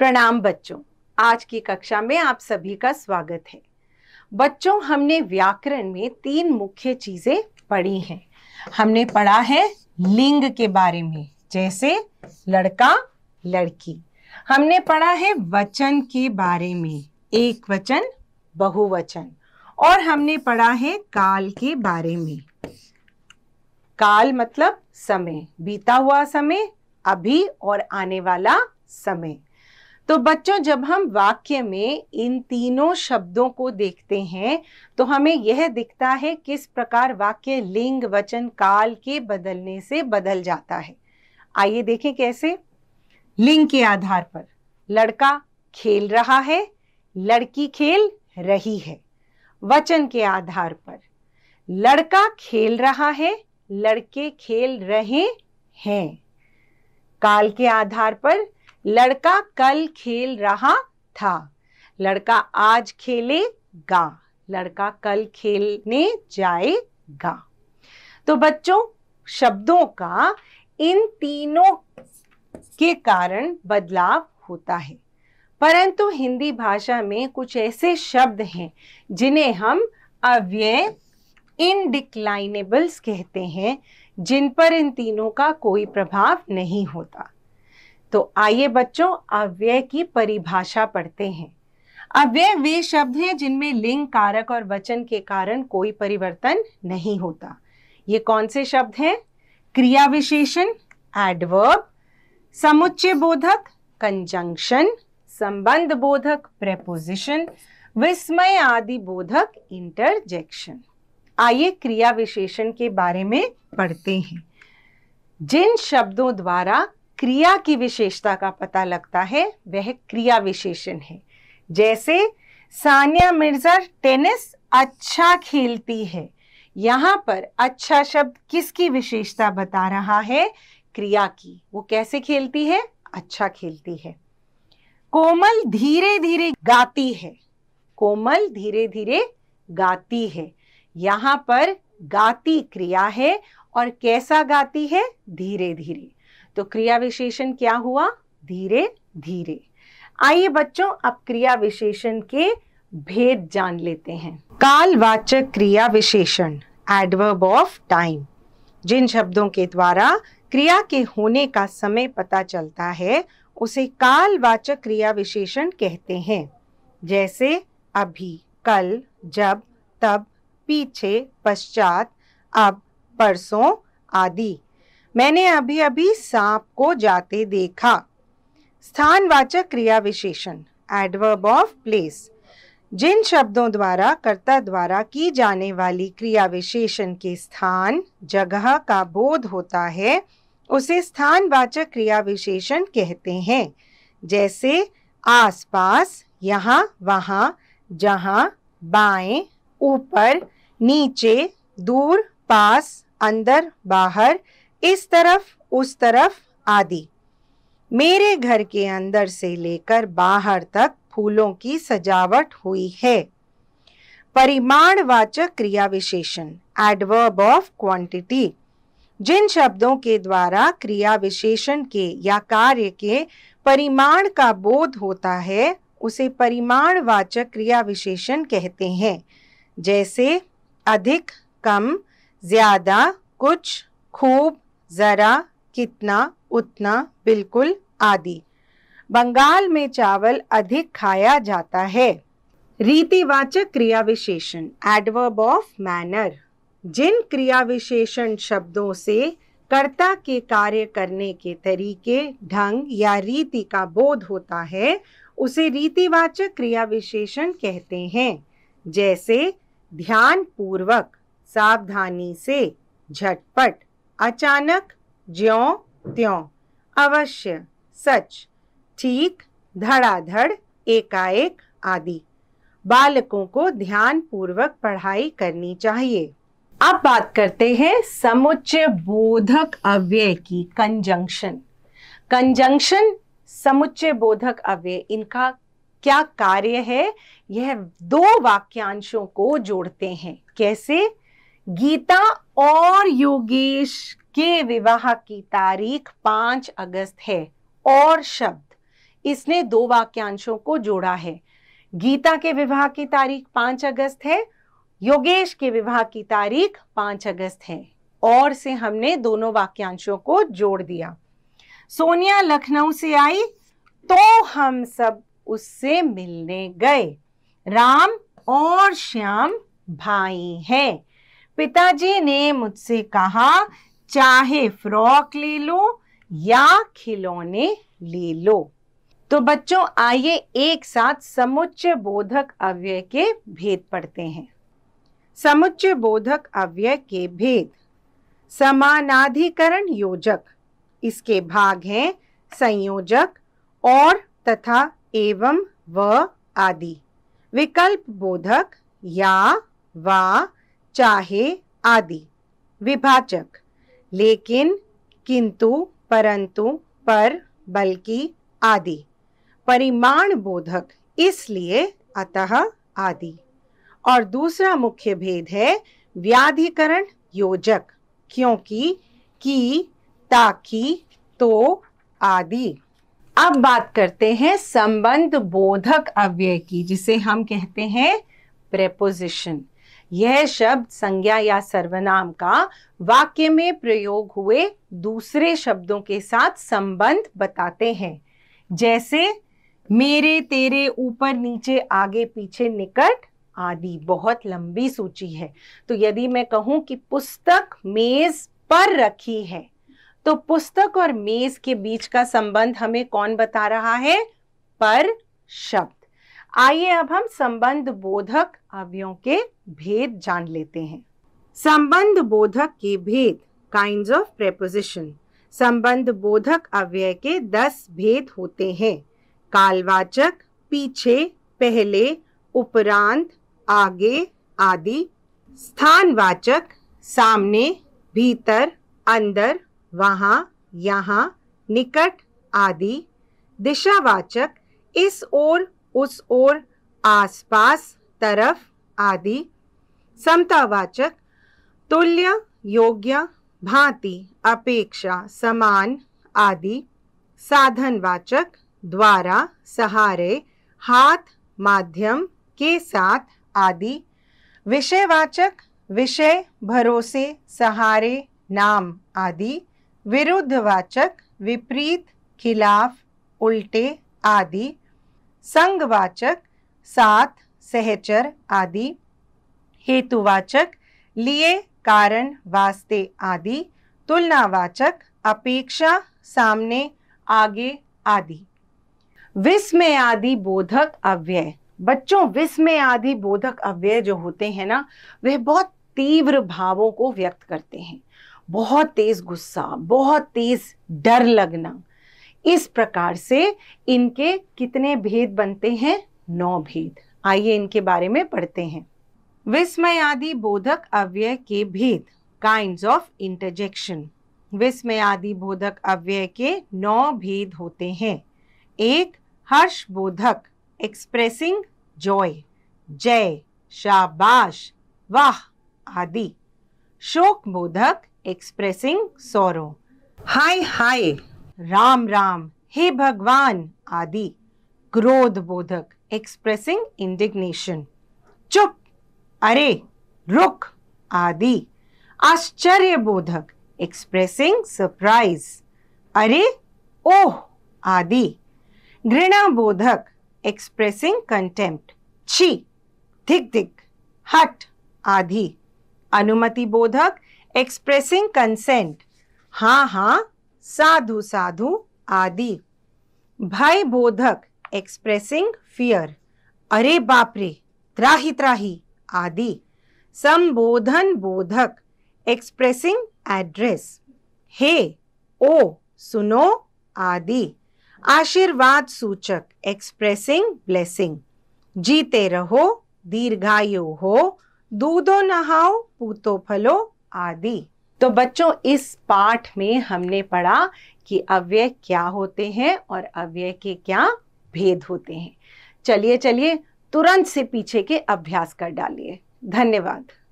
प्रणाम बच्चों, आज की कक्षा में आप सभी का स्वागत है। बच्चों, हमने व्याकरण में तीन मुख्य चीज़ें पढ़ी हैं। हमने पढ़ा है लिंग के बारे में, जैसे लड़का, लड़की। हमने पढ़ा है वचन के बारे में, एक वचन, बहुवचन। और हमने पढ़ा है काल के बारे में। काल मतलब समय, बीता हुआ समय, अभी और आने वाला समय। तो बच्चों, जब हम वाक्य में इन तीनों शब्दों को देखते हैं तो हमें यह दिखता है किस प्रकार वाक्य लिंग, वचन, काल के बदलने से बदल जाता है। आइए देखें कैसे। लिंग के आधार पर लड़का खेल रहा है, लड़की खेल रही है। वचन के आधार पर लड़का खेल रहा है, लड़के खेल रहे हैं। काल के आधार पर लड़का कल खेल रहा था। लड़का आज खेलेगा। लड़का कल खेलने जाएगा। तो बच्चों, शब्दों का इन तीनों के कारण बदलाव होता है। परंतु हिंदी भाषा में कुछ ऐसे शब्द हैं, जिन्हें हम अव्यय इनडिक्लाइनेबल्स कहते हैं, जिन पर इन तीनों का कोई प्रभाव नहीं होता। तो आइए बच्चों, अव्यय की परिभाषा पढ़ते हैं। अव्यय वे शब्द हैं जिनमें लिंग, कारक और वचन के कारण कोई परिवर्तन नहीं होता। ये कौन से शब्द हैं? क्रिया विशेषण एडवर्ब समुच्चय बोधक कंजंक्शन संबंध बोधक प्रेपोजिशन विस्मय आदि बोधक इंटरजेक्शन आइए क्रिया विशेषण के बारे में पढ़ते हैं। जिन शब्दों द्वारा क्रिया की विशेषता का पता लगता है, वह क्रिया विशेषण है। जैसे, सानिया मिर्ज़ा टेनिस अच्छा खेलती है। यहाँ पर अच्छा शब्द किसकी विशेषता बता रहा है? क्रिया की। वो कैसे खेलती है? अच्छा खेलती है। कोमल धीरे धीरे गाती है। कोमल धीरे धीरे गाती है। यहाँ पर गाती क्रिया है और कैसा गाती है? धीरे धीरे तो क्रिया विशेषण क्या हुआ? धीरे धीरे। आइए बच्चों, अब क्रिया विशेषण के भेद जान लेते हैं। कालवाचक क्रिया विशेषण एडवर्ब ऑफ़ टाइम जिन शब्दों के द्वारा क्रिया के होने का समय पता चलता है, उसे कालवाचक क्रिया विशेषण कहते हैं। जैसे, अभी, कल, जब, तब, पीछे, पश्चात, अब, परसों, आदि। मैंने अभी अभी सांप को जाते देखा। स्थानवाचक क्रिया विशेषण एडवर्ब ऑफ़ प्लेस जिन शब्दों द्वारा, कर्ता द्वारा की जाने वाली क्रिया विशेषण के स्थान, जगह का बोध होता है, उसे स्थानवाचक क्रिया विशेषण कहते हैं। जैसे, आसपास, यहाँ, वहाँ, जहाँ, बाएँ, ऊपर, नीचे, दूर, पास, अंदर, बाहर इस तरफ़, उस तरफ़ आदि। मेरे घर के अंदर से लेकर बाहर तक फूलों की सजावट हुई है। परिमाणवाचक क्रिया विशेषण एडवर्ब ऑफ़ क्वांटिटी जिन शब्दों के द्वारा क्रिया विशेषण के या कार्य के परिमाण का बोध होता है, उसे परिमाणवाचक क्रिया विशेषण कहते हैं। जैसे, अधिक, कम, ज़्यादा, कुछ, खूब जरा, कितना, उतना, बिल्कुल आदि। बंगाल में चावल अधिक खाया जाता है। रीतिवाचक क्रिया विशेषण एडवर्ब ऑफ़ मैनर जिन क्रिया विशेषण शब्दों से कर्ता के कार्य करने के तरीके, ढंग या रीति का बोध होता है, उसे रीतिवाचक क्रिया विशेषण कहते हैं। जैसे ध्यान पूर्वक सावधानी से, झटपट। अचानक ज्यो त्यों। अवश्य, सच, ठीक, धड़ाधड़, एकाएक आदि। बालकों को ध्यान पूर्वक पढ़ाई करनी चाहिए। अब बात करते हैं समुच्चय बोधक अव्यय की कंजंक्शन कंजंक्शन समुच्चय बोधक अव्यय, इनका क्या कार्य है? यह दो वाक्यांशों को जोड़ते हैं। कैसे? गीता और योगेश के विवाह की तारीख पाँच अगस्त है। और शब्द, इसने दो वाक्यांशों को जोड़ा है। गीता के विवाह की तारीख पाँच अगस्त है, योगेश के विवाह की तारीख पाँच अगस्त है। और से हमने दोनों वाक्यांशों को जोड़ दिया। सोनिया लखनऊ से आई तो हम सब उससे मिलने गए। राम और श्याम भाई हैं। पिताजी ने मुझसे कहा, चाहे फ्रॉक ले लो या खिलौने ले लो। तो बच्चों, आइए एक साथ समुच्चय बोधक अव्यय के भेद पढ़ते हैं। समुच्चय बोधक अव्यय के भेद। समानाधिकरण योजक। इसके भाग हैं संयोजक और तथा एवं व आदि। विकल्प बोधक या वा चाहे आदि। विभाजक। लेकिन, किंतु, परंतु, पर, बल्कि, आदि। परिमाण बोधक, इसलिए अतः आदि। और दूसरा मुख्य भेद है, व्याधिकरण योजक, क्योंकि, की, ताकि तो आदि। अब बात करते हैं संबंध बोधक अव्यय की, जिसे हम कहते हैं प्रेपोजिशन यह शब्द संज्ञा या सर्वनाम का वाक्य में प्रयोग हुए दूसरे शब्दों के साथ संबंध बताते हैं। जैसे, मेरे तेरे ऊपर नीचे आगे पीछे निकट आदि, बहुत लंबी सूची है। तो यदि मैं कहूँ कि पुस्तक मेज पर रखी है तो पुस्तक और मेज के बीच का संबंध हमें कौन बता रहा है? पर शब्द। आइए अब हम संबंध बोधक अवयों के भेद जान लेते हैं। संबंध बोधक के भेद काइंड ऑफ़ प्रेपोजिशन संबंध बोधक अव्यय के दस भेद होते हैं। कालवाचक, पीछे, पहले, उपरांत, आगे, आदि। स्थानवाचक, सामने, भीतर, अंदर, वहाँ, यहाँ, निकट, आदि। दिशावाचक, इस ओर उस ओर आसपास तरफ़ आदि, समतावाचक, तुल्य, योग्य, भांति, अपेक्षा, समान आदि, साधनवाचक, द्वारा, सहारे, हाथ, माध्यम, के साथ आदि, विषयवाचक, विषय, भरोसे, सहारे, नाम आदि, विरुद्धवाचक, विपरीत, खिलाफ, उल्टे आदि संगवाचक साथ सहचर आदि। हेतुवाचक, लिए, कारण, वास्ते आदि। तुलनावाचक, अपेक्षा, सामने, आगे आदि। विस्मय आदि बोधक अव्यय। बच्चों, विस्मय आदि बोधक अव्यय जो होते हैं ना, वे बहुत तीव्र भावों को व्यक्त करते हैं। बहुत तेज गुस्सा, बहुत तेज डर लगना इस प्रकार से इनके कितने भेद बनते हैं? नौ भेद। आइए इनके बारे में पढ़ते हैं। विस्मय आदि बोधक अव्यय के भेद काइंड ऑफ़ इंटरजेक्शन विस्मय आदि बोधक अव्यय के नौ भेद होते हैं। एक, हर्ष बोधक एक्सप्रेसिंग जॉय जय, शाबाश, वाह, आदि। शोक बोधक एक्सप्रेसिंग सोरो हाय हाय राम राम, हे भगवान आदि। क्रोध बोधक एक्सप्रेसिंग इंडिग्नेशन चुप। अरे, रुक। आदि। आश्चर्य बोधक एक्सप्रेसिंग सरप्राइज़ अरे, ओह। आदि। घृणा बोधक एक्सप्रेसिंग कंटेम्प्ट छी। धिक धिक। हट। आदि। अनुमति बोधक एक्सप्रेसिंग कंसेंट हाँ हाँ। साधु साधु आदि। भय बोधक एक्सप्रेसिंग फियर अरे बाप रे त्राही त्राही आदि। संबोधन बोधक एक्सप्रेसिंग एड्रेस हे, ओ, सुनो आदि। आशीर्वाद सूचक एक्सप्रेसिंग ब्लेसिंग जीते रहो, दीर्घायु हो, दूधो नहाओ, पूतो फलो आदि। तो बच्चों, इस पाठ में हमने पढ़ा कि अव्यय क्या होते हैं और अव्यय के क्या भेद होते हैं। चलिए चलिए, तुरंत से पीछे के अभ्यास कर डालिए। धन्यवाद।